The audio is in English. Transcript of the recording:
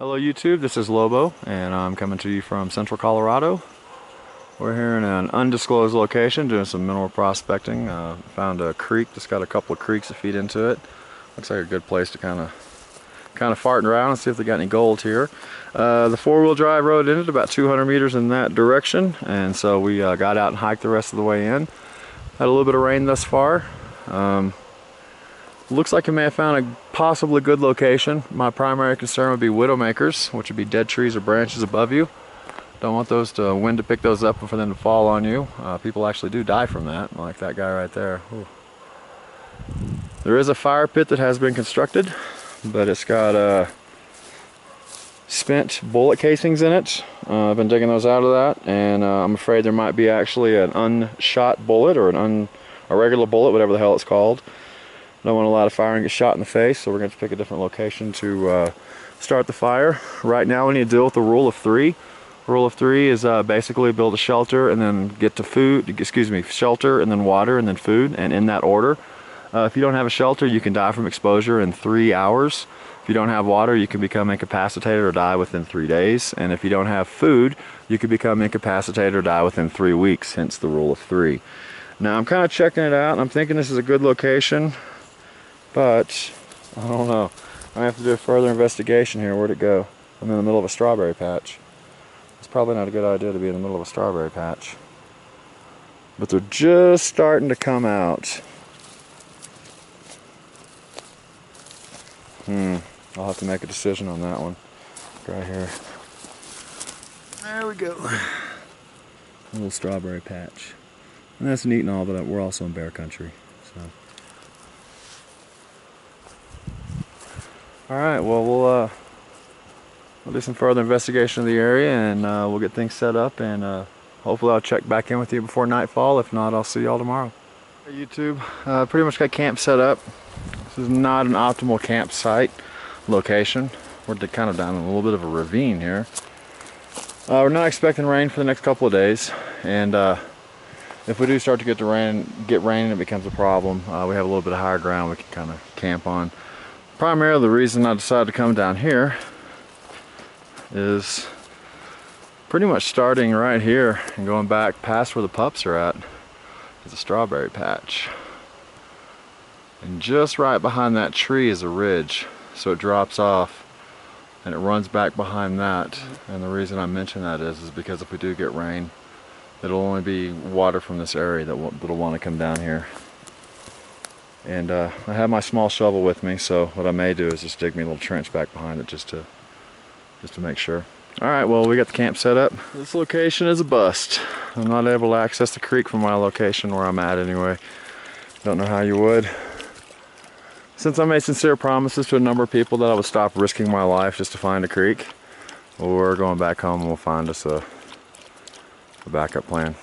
Hello YouTube, this is Lobo and I'm coming to you from central Colorado. We're here in an undisclosed location doing some mineral prospecting. Uh, found a creek that's got a couple of creeks that feed into it. Looks like a good place to kind of kind of farting around and see if they got any gold here. Uh, the four-wheel drive road ended about 200 meters in that direction and so we uh, got out and hiked the rest of the way in. Had a little bit of rain thus far. Um, Looks like you may have found a possibly good location. My primary concern would be widowmakers, which would be dead trees or branches above you. Don't want those to wind to pick those up and for them to fall on you. Uh, people actually do die from that, like that guy right there. Ooh. There is a fire pit that has been constructed, but it's got uh, spent bullet casings in it. Uh, I've been digging those out of that, and uh, I'm afraid there might be actually an unshot bullet or an un, a regular bullet, whatever the hell it's called, don't want a lot of fire and get shot in the face, so we're going to pick a different location to uh, start the fire. Right now we need to deal with the rule of three. Rule of three is uh, basically build a shelter and then get to food, excuse me, shelter and then water and then food, and in that order. Uh, if you don't have a shelter, you can die from exposure in three hours. If you don't have water, you can become incapacitated or die within three days. And if you don't have food, you can become incapacitated or die within three weeks, hence the rule of three. Now I'm kind of checking it out and I'm thinking this is a good location. But, I don't know. I have to do a further investigation here. Where'd it go? I'm in the middle of a strawberry patch. It's probably not a good idea to be in the middle of a strawberry patch. But they're just starting to come out. Hmm. I'll have to make a decision on that one. Right here. There we go. A little strawberry patch. And that's neat and all, but we're also in bear country. So. All right, well, we'll, uh, we'll do some further investigation of the area and uh, we'll get things set up and uh, hopefully I'll check back in with you before nightfall. If not, I'll see y'all tomorrow. Hey, YouTube, uh, pretty much got camp set up. This is not an optimal campsite location. We're kind of down in a little bit of a ravine here. Uh, we're not expecting rain for the next couple of days and uh, if we do start to get the rain, get rain it becomes a problem, uh, we have a little bit of higher ground we can kind of camp on primarily the reason I decided to come down here is pretty much starting right here and going back past where the pups are at is a strawberry patch. And just right behind that tree is a ridge. So it drops off and it runs back behind that. And the reason I mention that is, is because if we do get rain, it'll only be water from this area that will, that'll want to come down here. And uh, I have my small shovel with me, so what I may do is just dig me a little trench back behind it just to just to make sure. All right, well, we got the camp set up. This location is a bust. I'm not able to access the creek from my location where I'm at anyway. Don't know how you would. Since I made sincere promises to a number of people that I would stop risking my life just to find a creek, we're going back home and we'll find us a, a backup plan.